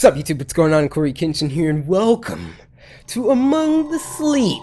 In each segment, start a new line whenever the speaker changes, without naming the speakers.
What's up YouTube, what's going on? Cory Kenshin here and welcome to Among the Sleep.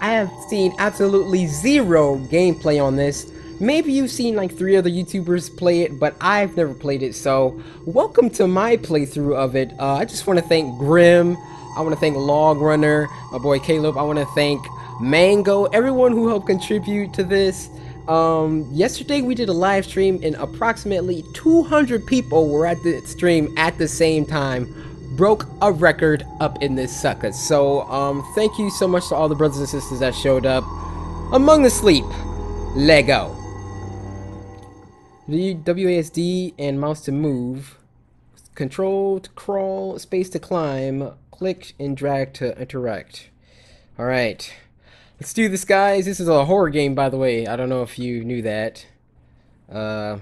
I have seen absolutely zero gameplay on this. Maybe you've seen like three other YouTubers play it, but I've never played it, so welcome to my playthrough of it. Uh, I just want to thank Grim, I want to thank Log Runner, my boy Caleb, I want to thank Mango, everyone who helped contribute to this. Um, yesterday we did a live stream and approximately 200 people were at the stream at the same time. Broke a record up in this sucker. So, um, thank you so much to all the brothers and sisters that showed up. Among the Sleep, Lego. The WASD and mouse to move. Control to crawl, space to climb, click and drag to interact. Alright. Let's do this, guys. This is a horror game, by the way. I don't know if you knew that. Uh,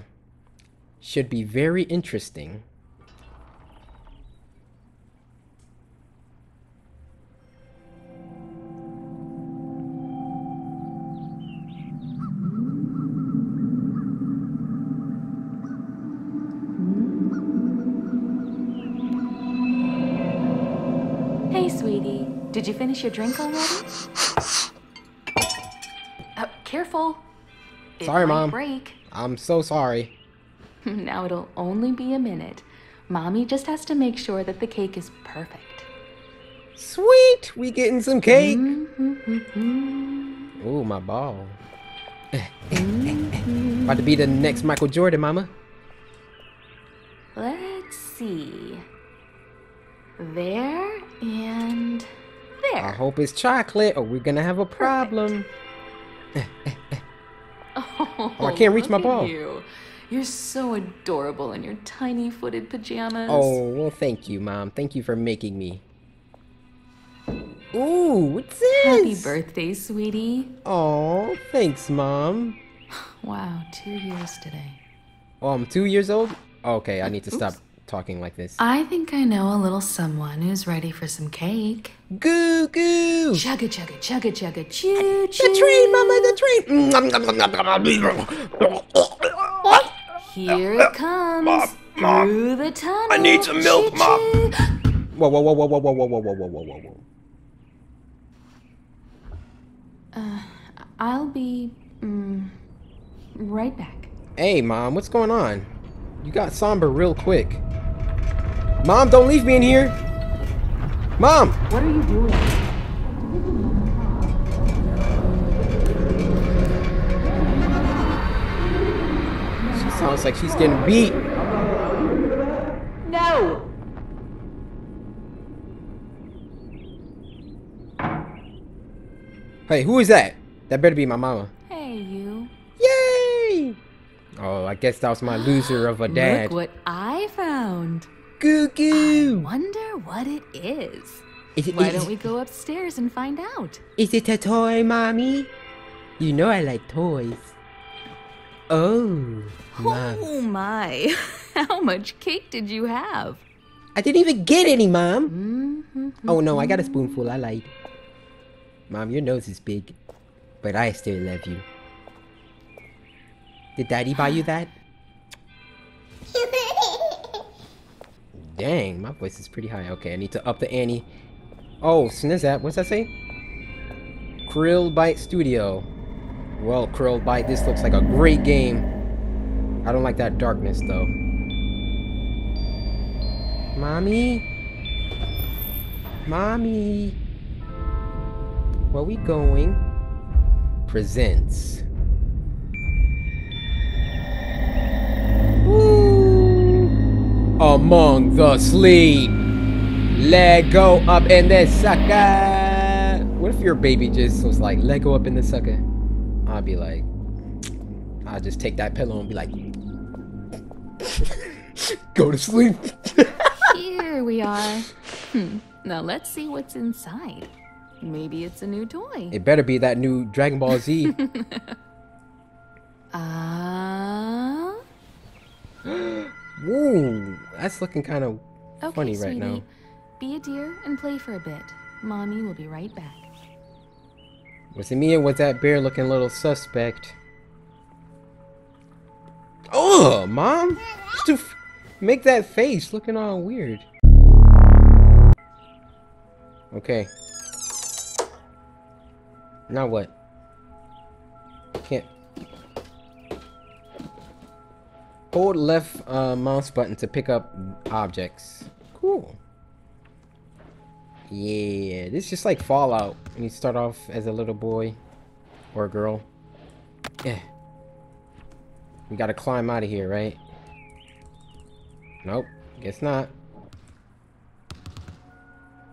should be very interesting.
Hey, sweetie. Did you finish your drink already? Careful. It
Sorry, Mom.
Break.
I'm so sorry.
now it'll only be a minute. Mommy just has to make sure that the cake is perfect.
Sweet! We getting some cake!
Mm-hmm.
Ooh, my ball. About to be the next Michael Jordan, mama.
Let's see. There and there.
I hope it's chocolate or we're gonna have a problem.
Oh,
I can't reach my ball.
You. You're so adorable in your tiny footed pajamas.
Oh, well, thank you, Mom. Thank you for making me. Ooh, what's this?
Happy birthday, sweetie.
Oh, thanks, Mom.
Wow, two years today.
Oh, I'm two years old? Okay, I need to stop talking like this.
I think I know a little someone who's ready for some cake.
Goo goo!
Chugga chugga chugga chugga choo choo.
The train, Mama, the train!
Here it comes through the tunnel.
I need some milk, Mom.
Whoa, whoa, whoa, whoa, whoa, whoa, whoa, whoa, whoa, whoa, whoa, whoa.
I'll be mm, right back.
Hey, Mom, what's going on? You got somber real quick. Mom, don't leave me in here! Mom!
What are you doing?
She sounds like she's getting beat.
No.
Hey, who is that? That better be my mama.
Hey you.
Yay! Oh, I guess that was my loser of a dad.
Look what I found.
Goo goo!
Wonder what it is.
Is it,
Why
is,
don't we go upstairs and find out?
is it a toy, mommy? You know I like toys. Oh, mom.
Oh my! How much cake did you have?
I didn't even get any, mom.
Mm-hmm.
Oh no, I got a spoonful. I lied. Mom, your nose is big, but I still love you. Did daddy buy you that? Dang, my voice is pretty high. Okay, I need to up the ante. Oh, Snizzap, what's that say? Krillbite Studio. Well, Krillbite, this looks like a great game. I don't like that darkness though. Mommy? Mommy? Where we going? Presents. Among the sleep. Let go up in this sucker. What if your baby just was like, let go up in this sucker? I'd be like, I'll just take that pillow and be like, go to sleep.
Here we are. Hmm. Now let's see what's inside. Maybe it's a new toy.
it better be that new Dragon Ball Z.
Ah.
Woo, that's looking kind of
okay,
funny right
sweetie.
now.
Be a dear and play for a bit. Mommy will be right back.
Was it me or was that bear looking a little suspect? Oh, mom! To f- make that face looking all weird. Okay. Now what? Hold left uh, mouse button to pick up objects. Cool. Yeah, this is just like Fallout. When you start off as a little boy or a girl. Yeah. We gotta climb out of here, right? Nope, guess not.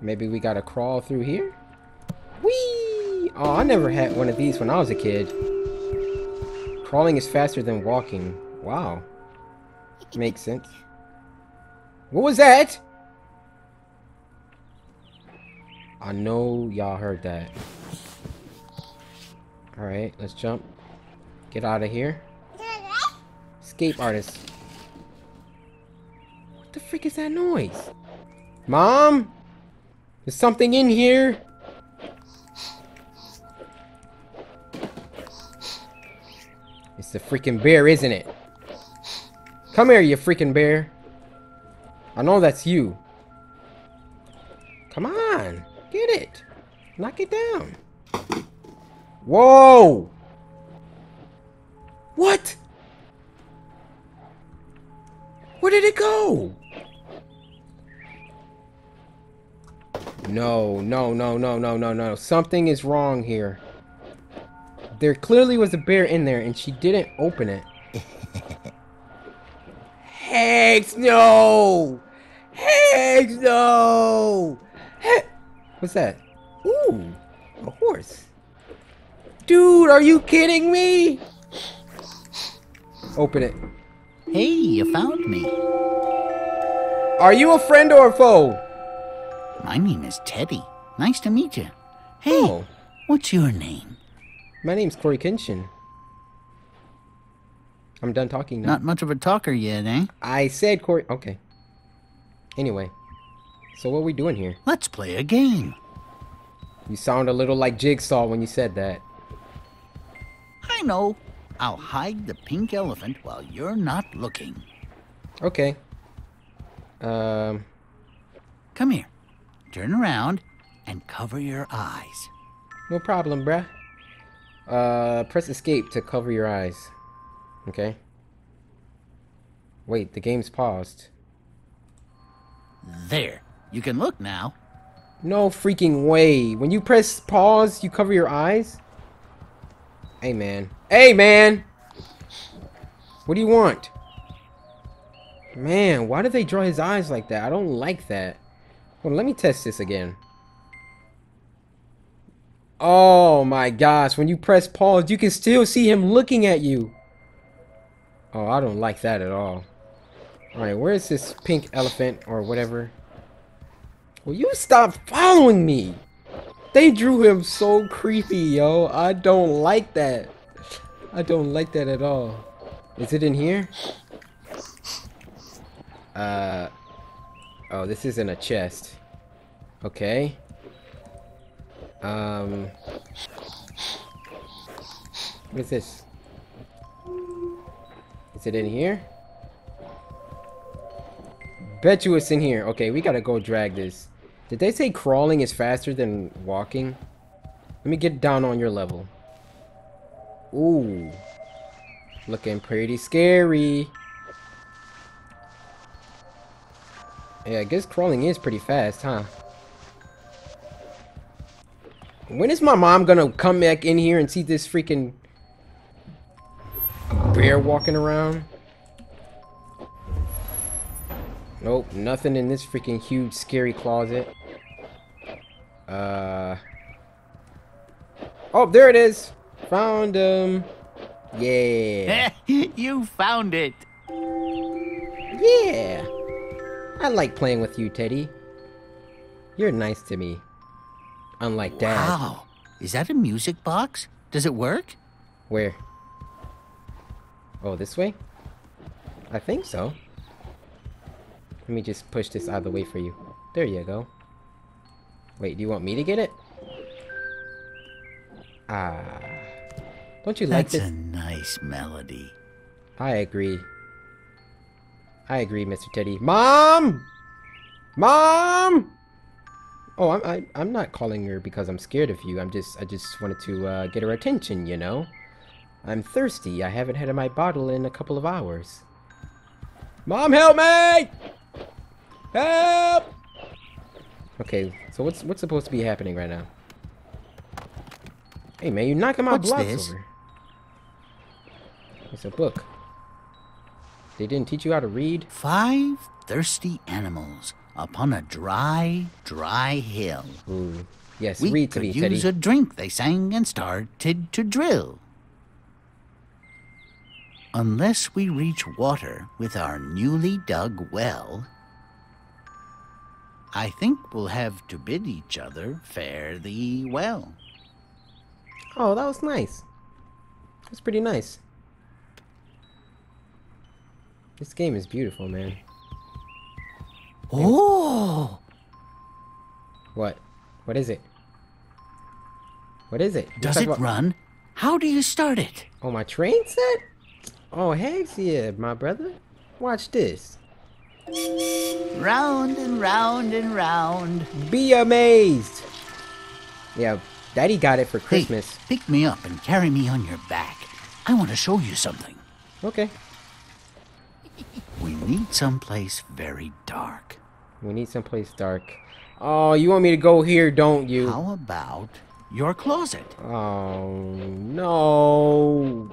Maybe we gotta crawl through here? Whee! Oh, I never had one of these when I was a kid. Crawling is faster than walking. Wow. Makes sense. What was that? I know y'all heard that. Alright, let's jump. Get out of here. Escape artist. What the freak is that noise? Mom? There's something in here. It's the freaking bear, isn't it? Come here, you freaking bear. I know that's you. Come on. Get it. Knock it down. Whoa! What? Where did it go? No, no, no, no, no, no, no. Something is wrong here. There clearly was a bear in there and she didn't open it. Hex, no! Hex, no! Hex. What's that? Ooh, a horse. Dude, are you kidding me? Open it.
Hey, you found me.
Are you a friend or a foe?
My name is Teddy. Nice to meet you. Hey,
Oh.
what's your name?
My name's Cory Kenshin. I'm done talking now.
Not much of a talker yet, eh?
I said Cory. Okay. Anyway, so what are we doing here?
Let's play a game.
You sound a little like Jigsaw when you said that.
I know. I'll hide the pink elephant while you're not looking.
Okay. Um.
Come here. Turn around and cover your eyes.
No problem, bruh. Uh, press escape to cover your eyes. Okay. Wait, the game's paused.
There. You can look now.
No freaking way. When you press pause, you cover your eyes? Hey, man. Hey, man! What do you want? Man, why did they draw his eyes like that? I don't like that. Well, let me test this again. Oh my gosh, when you press pause, you can still see him looking at you. Oh, I don't like that at all. Alright, where's this pink elephant or whatever? Will you stop following me? They drew him so creepy, yo. I don't like that. I don't like that at all. Is it in here? Uh. Oh, this isn't a chest. Okay. Um. What is this? Is it in here? Bet you it's in here. Okay, we gotta go drag this. Did they say crawling is faster than walking? Let me get down on your level. Ooh. Looking pretty scary. Yeah, I guess crawling is pretty fast, huh? When is my mom gonna come back in here and see this freaking bear walking around? Nope, nothing in this freaking huge scary closet. Uh. Oh, there it is. Found him. Yeah.
you found it.
Yeah. I like playing with you, Teddy. You're nice to me. Unlike Dad.
Wow. Is that a music box? Does it work?
Where? Oh, this way? I think so. Let me just push this out of the way for you. There you go. Wait, do you want me to get it? Ah. Don't you like
That's
this?
a nice melody.
I agree. I agree, Mr. Teddy. Mom! Mom! Oh, I'm I, I'm not calling her because I'm scared of you. I'm just I just wanted to uh, get her attention, you know. I'm thirsty. I haven't had my bottle in a couple of hours. Mom, help me! Help! Okay, so what's what's supposed to be happening right now? Hey man, you're knocking my
What's
blocks
this?
over. It's a book. They didn't teach you how to read?
Five thirsty animals upon a dry, dry hill.
Ooh. Yes,
We
read to
could
me, Teddy.
use a drink, they sang and started to drill. Unless we reach water with our newly dug well, I think we'll have to bid each other fare thee well.
Oh, that was nice. That's pretty nice. This game is beautiful, man.
Oh,
What? What is it? What is it?
Does it
about-
run? How do you start it?
Oh, my train set? Oh, heck yeah, my brother. Watch this.
Round and round and round.
Be amazed. Yeah, Daddy got it for Christmas.
Hey, pick me up and carry me on your back. I want to show you something.
Okay.
We need someplace very dark.
We need someplace dark. Oh, you want me to go here, don't you?
How about your closet?
Oh, no.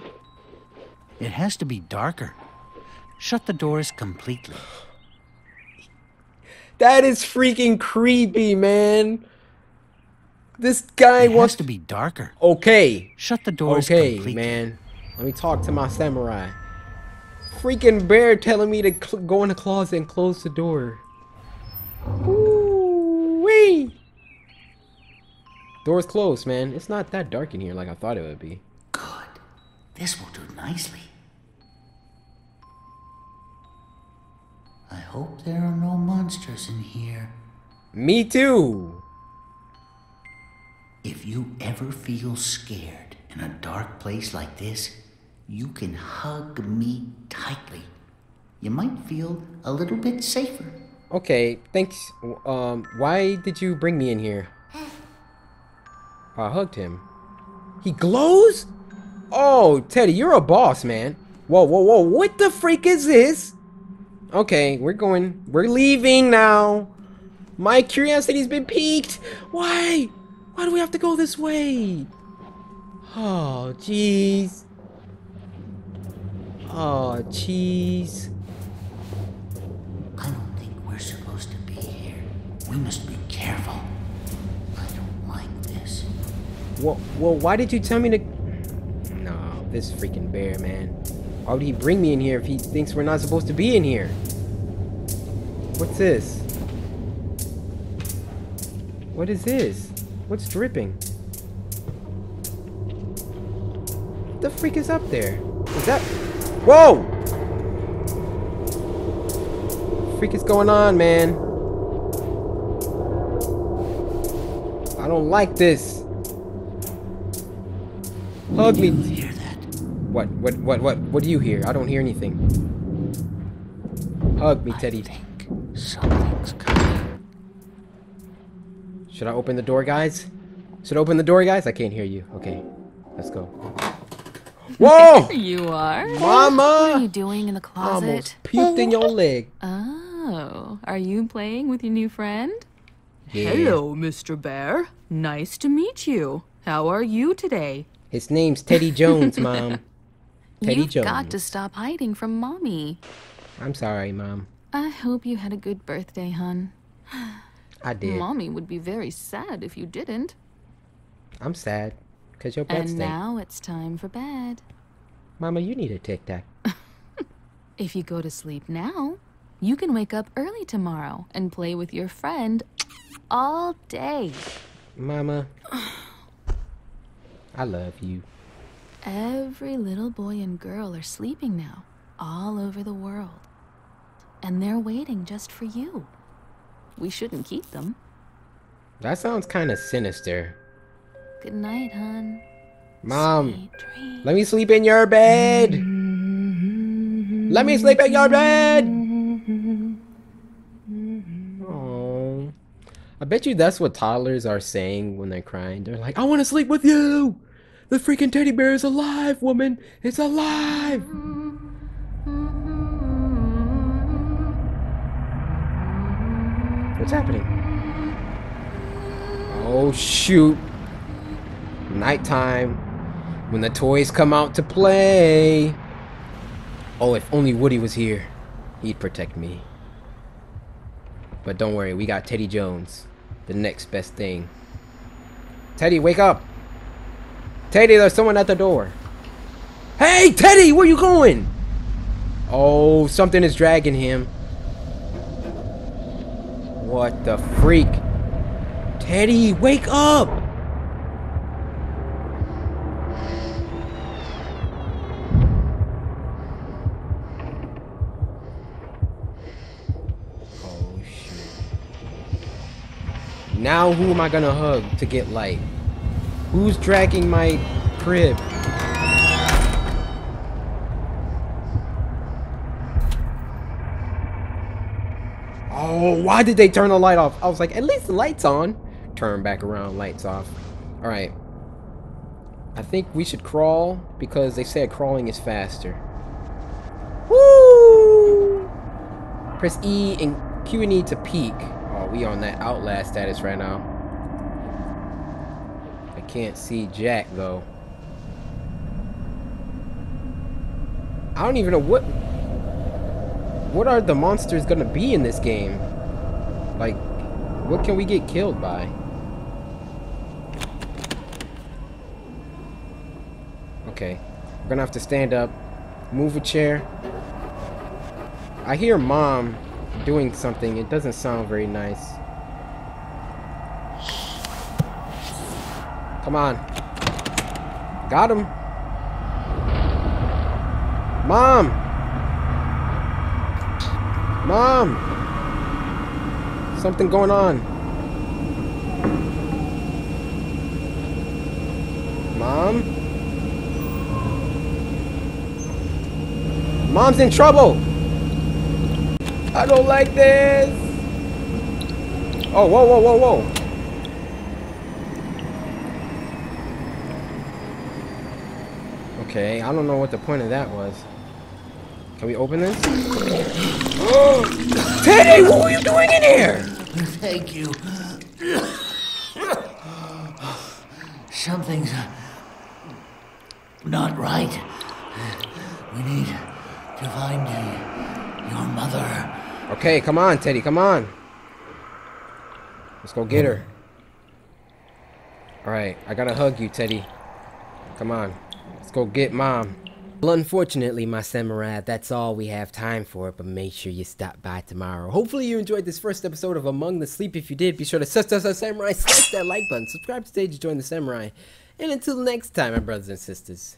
It has to be darker. Shut the doors completely.
That is freaking creepy, man. This guy
It
wants
has to be darker.
Okay.
Shut the doors
Okay,
completely.
man. Let me talk to my samurai. Freaking bear telling me to go in the closet and close the door. Ooh wee. Door's closed, man. It's not that dark in here like I thought it would be.
Good. This will do nicely. I hope there are no monsters in here.
Me too.
If you ever feel scared in a dark place like this, you can hug me tightly. You might feel a little bit safer.
Okay, thanks. Um, why did you bring me in here? I hugged him. He glows? Oh, Teddy, you're a boss, man. Whoa, whoa, whoa. What the freak is this? Okay, we're going. We're leaving now. My curiosity's been piqued. Why? Why do we have to go this way? Oh, jeez. Oh, jeez.
I don't think we're supposed to be here. We must be careful. I don't like this.
Well, well, why did you tell me to... No, this freaking bear, man. Why would he bring me in here if he thinks we're not supposed to be in here? What's this? What is this? What's dripping? What the freak is up there? Is that... Whoa! Freak is going on, man? I don't like this. Hug me. What? What? What? What? What do you hear? I don't hear anything. Hug me, Teddy.
I think something's coming.
Should I open the door, guys? Should I open the door, guys? I can't hear you. Okay, let's go. Whoa!
There you are.
Mama!
What are you doing in the closet?
Almost puked in your leg.
Oh, are you playing with your new friend?
Yeah.
Hello, Mr. Bear. Nice to meet you. How are you today?
His name's Teddy Jones, Mom.
You've got to stop hiding from Mommy.
I'm sorry, Mom.
I hope you had a good birthday, hun.
I did.
Mommy would be very sad if you didn't.
I'm sad. Because your breath
And
stink.
now it's time for bed.
Mama, you need a Tic Tac.
If you go to sleep now, you can wake up early tomorrow and play with your friend all day.
Mama. I love you.
Every little boy and girl are sleeping now, all over the world. And they're waiting just for you. We shouldn't keep them.
That sounds kind of sinister.
Good night, hun.
Mom, let me sleep in your bed. Let me sleep in your bed. Oh, I bet you that's what toddlers are saying when they're crying. They're like, I want to sleep with you! The freaking teddy bear is alive, woman! It's alive! What's happening? Oh, shoot. Nighttime. When the toys come out to play. Oh, if only Woody was here. He'd protect me. But don't worry, we got Teddy Jones. The next best thing. Teddy, wake up! Teddy, there's someone at the door. Hey, Teddy, where you going? Oh, something is dragging him. What the freak? Teddy, wake up! Oh, shoot. Now who am I gonna hug to get light? Who's dragging my crib? Oh, why did they turn the light off? I was like, at least the light's on. Turn back around, lights off. Alright. I think we should crawl because they said crawling is faster. Woo! Press E and Q and E to peek. Oh, we on that outlast status right now. Can't see Jack though. I don't even know what what are the monsters gonna be in this game? Like, what can we get killed by? Okay, we're gonna have to stand up, move a chair. I hear mom doing something. It doesn't sound very nice. Come on. Got him. Mom! Mom! Something going on. Mom? Mom's in trouble! I don't like this! Oh, whoa, whoa, whoa, whoa! Okay, I don't know what the point of that was. Can we open this? Teddy, what were you doing in here?
Thank you. Something's not right. We need to find you, your mother.
Okay, come on, Teddy, come on. Let's go get her. Alright, I gotta hug you, Teddy. Come on. Let's go get mom. Well, unfortunately, my samurai, that's all we have time for, but make sure you stop by tomorrow. Hopefully you enjoyed this first episode of Among the Sleep. If you did, be sure to suss us samurai, slash that like button, subscribe to stage to join the samurai. And until next time, my brothers and sisters.